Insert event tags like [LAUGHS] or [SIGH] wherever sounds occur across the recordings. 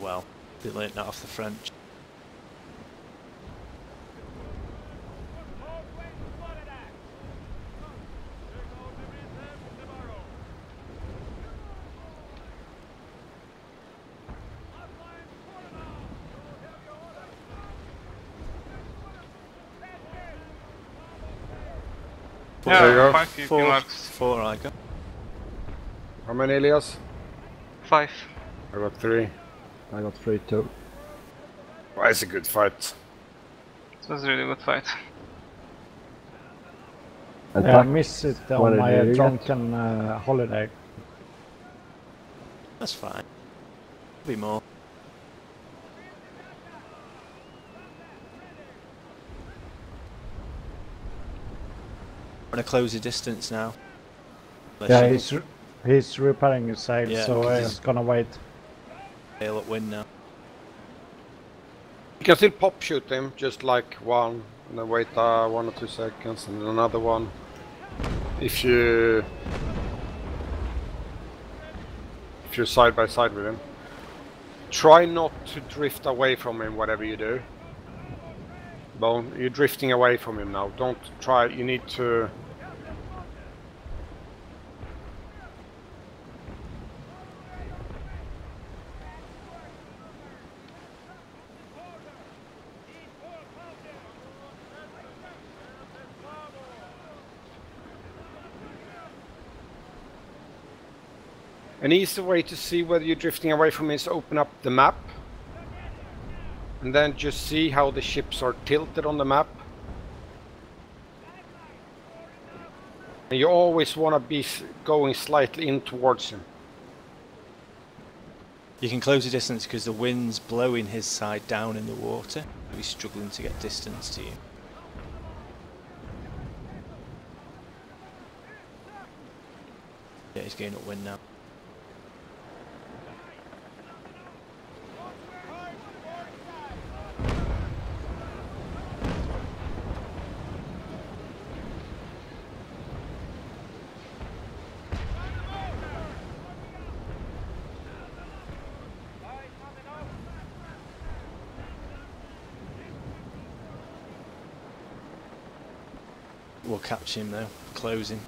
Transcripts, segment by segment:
well. They learnt that off the French. Yeah, There you go. five Four, marks. four I got. How many, Elias? Five. I got three. I got three too. Well, it's a good fight. It was a really good fight. And Yeah, I miss it on did my you uh, get? drunken uh, holiday. That's fine. Be more. Want to close the distance now? Unless Yeah, you he's re- he's repairing his sail, Yeah, so he's he's- gonna wait. Upwind now. You can still pop shoot him, just like one, and then wait uh, one or two seconds, and then another one. If you if you're side by side with him, try not to drift away from him. Whatever you do, Bone, you're drifting away from him now. Don't try. You need to. An easy way to see whether you're drifting away from is open up the map. And then just see how the ships are tilted on the map. And you always want to be going slightly in towards him. You can close the distance because the wind's blowing his side down in the water. He's struggling to get distance to you. Yeah, he's getting upwind now. We'll catch him though, closing.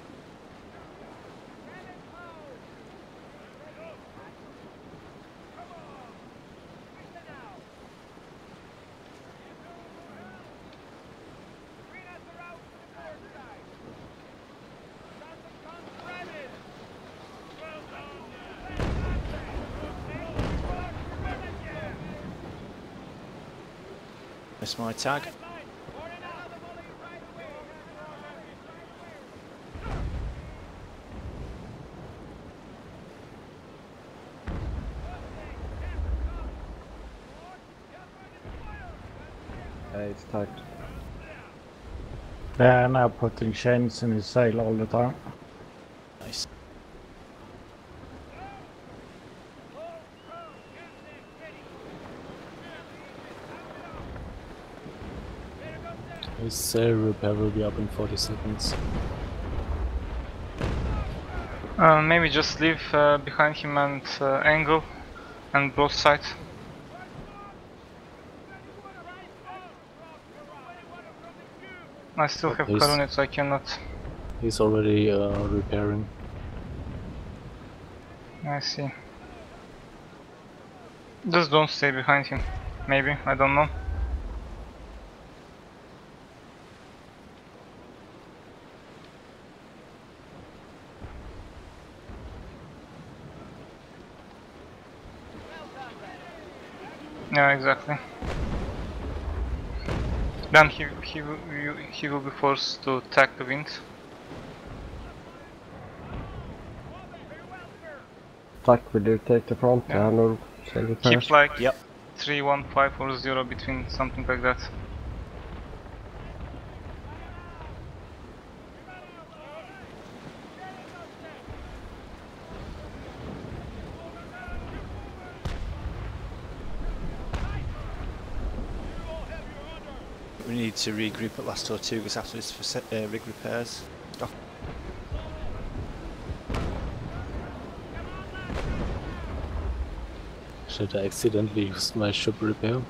My tag. Yeah, it's tight. They're now putting chains in his sail all the time. Nice. His sail repair will be up in 40 seconds. Uh, maybe just leave uh, behind him and uh, angle and both sides. I still have Please. Carronade, so I cannot. He's already uh, repairing. I see. Just don't stay behind him. Maybe, I don't know. Yeah, exactly. Then he he will he will be forced to attack the wind. Tack, will you take the front Yeah. and or sail? Keep like Yep. three, one, five, or zero between something like that. Need to regroup at last Tortugas after this for uh, rig repairs. Should I accidentally use my ship repair?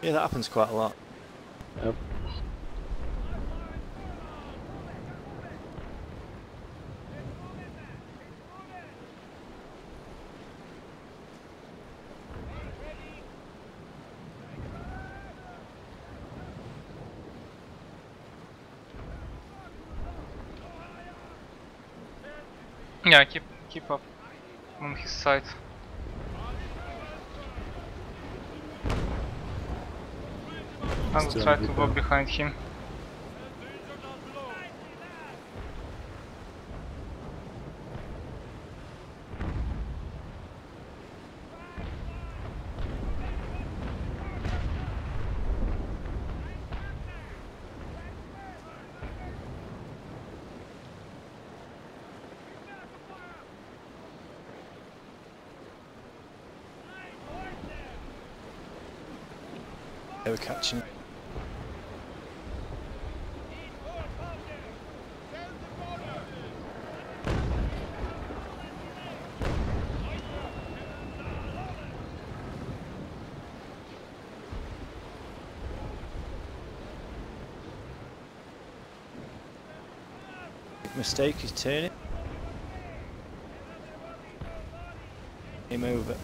Yeah, that happens quite a lot. Yep. Yeah, keep keep up on his side. I will try to go behind him. They were catching. Mistake, he's turning. Game over.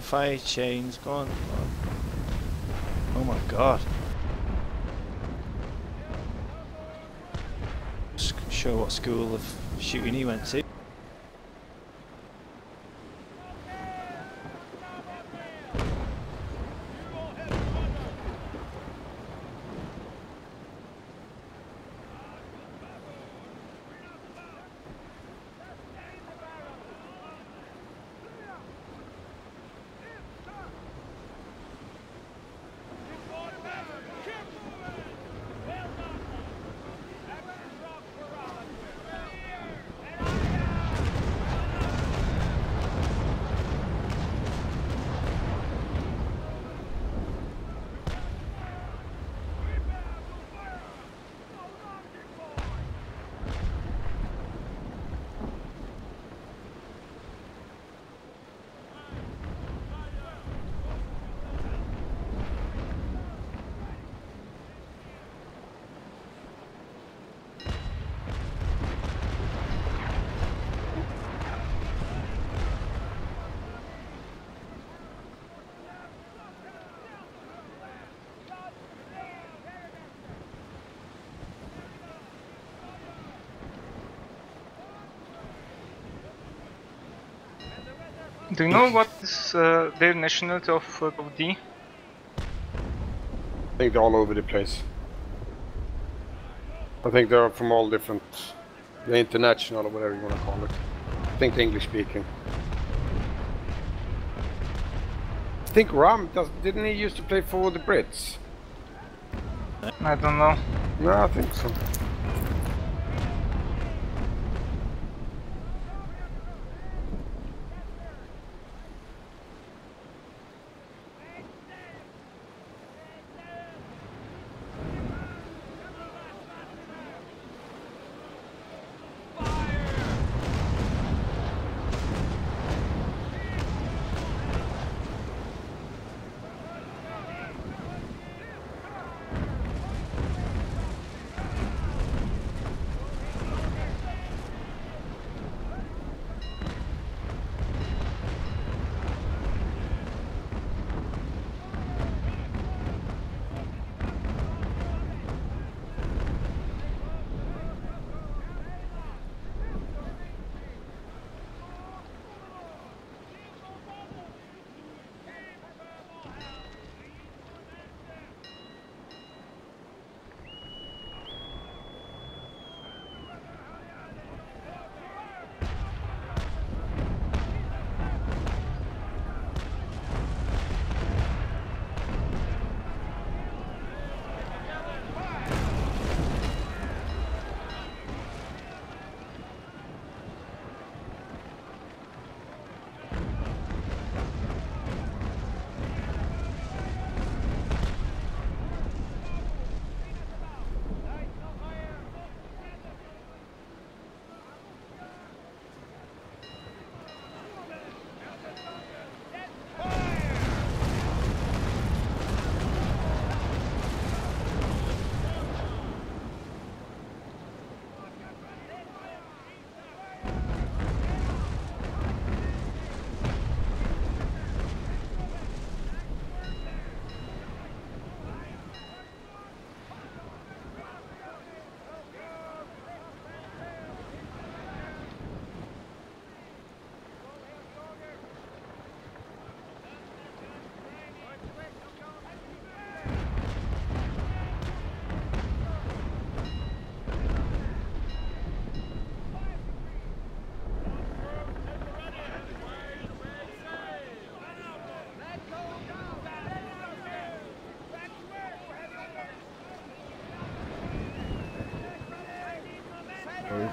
On fire chains, go on, go on. Oh my god. Show what school of shooting he went to. Do you know what is uh, their nationality of, uh, of D? I think they're all over the place. I think they're from all different, the international or whatever you want to call it. I think English speaking. I think Ram does, didn't he used to play for the Brits? I don't know. No, I think so.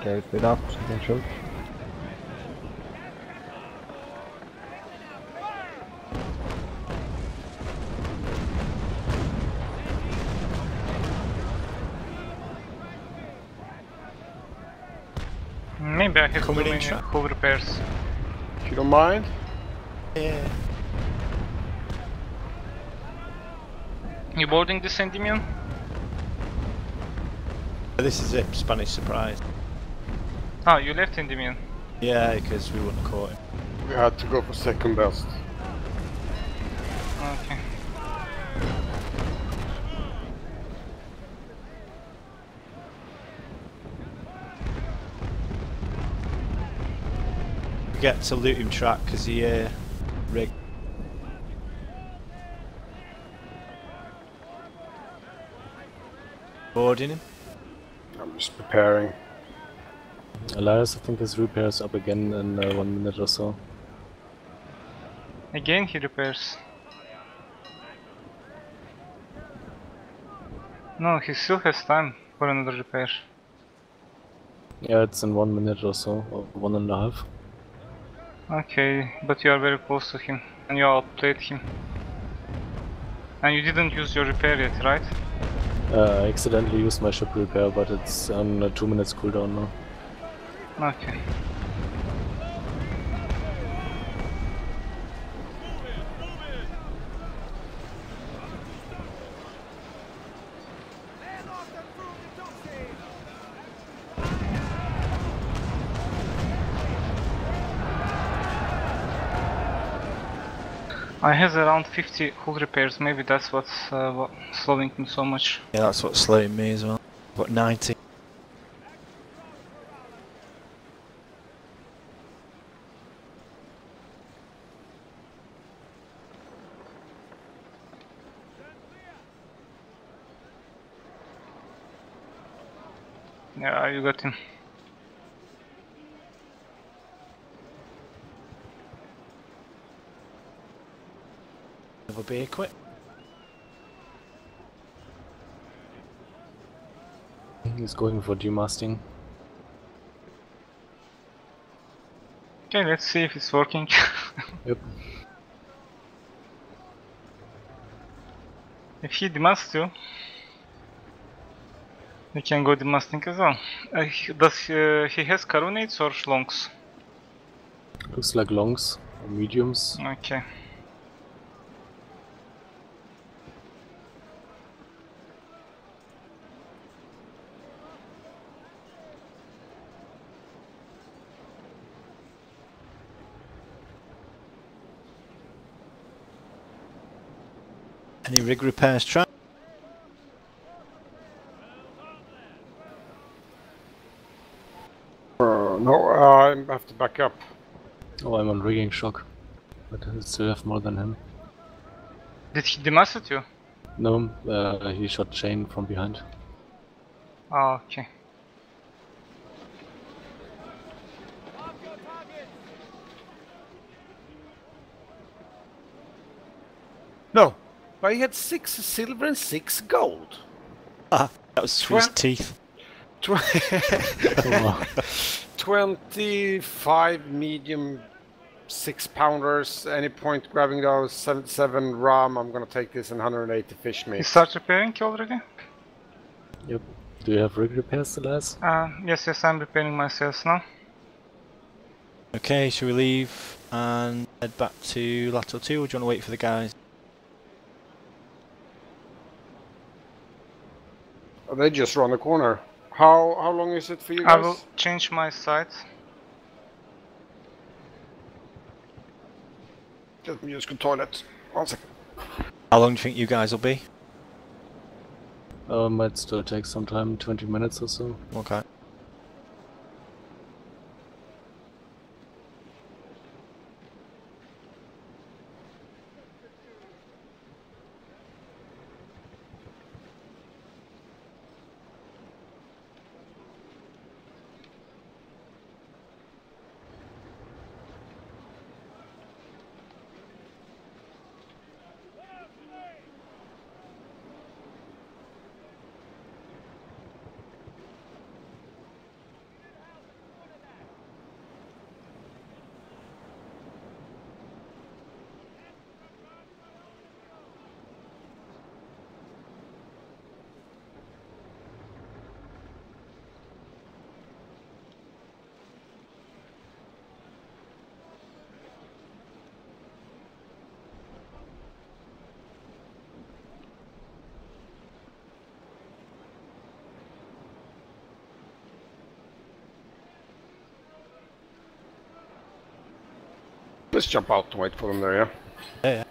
Gate speed up so you. Maybe I have Coming too in many trap. hull repairs. If you don't mind. Yeah. You boarding this Endymion? This is it, Spanish surprise. Ah, you left Endymion. Yeah, because we wouldn't have caught him. We had to go for second best. Okay. We get to loot him track because he uh, rigged. Boarding him. I'm just preparing. Elias, I think his repairs up again in uh, one minute or so. Again he repairs. No, he still has time for another repair. Yeah, it's in one minute or so, or one and a half. Okay, but you are very close to him, and you outplayed him. And you didn't use your repair yet, right? Uh, I accidentally used my ship repair, but it's on a two minutes cooldown now. Okay. I have around 50 hull repairs, maybe that's what's uh, what slowing me so much. Yeah, that's what's slowing me as well. What 90? Yeah, you got him. Have a beer quick. He's going for demasting. Okay, let's see if it's working. [LAUGHS] Yep. if he demasts you, we can go demasting as well. Uh, he- does uh, he has carronades or schlongs? Looks like longs or mediums. Okay. Any rig repairs track? Uh, no, uh, I have to back up. Oh, I'm on rigging shock. But I still have more than him. Did he demast you? No, uh, he shot Chain from behind. Ah, okay. No, but he had six silver and six gold. Ah, That was through his teeth. Tw- [LAUGHS] Oh, wow. [LAUGHS] 25 medium six pounders. Any point grabbing those 77 ram? I'm gonna take this in 180 fish He meat. starts repairing you already? yep. Do you have rig repairs, Elias? Uh, yes, yes, I'm repairing myself now. Okay, shall we leave and head back to Lateral 2 or do you want to wait for the guys? Oh, They just run the corner. How how long is it for you guys? I will change my site. Let me just go toilet. One second. How long do you think you guys will be? Uh, might still take some time, 20 minutes or so. Okay. Let's jump out and wait for them there, yeah? Yeah, yeah.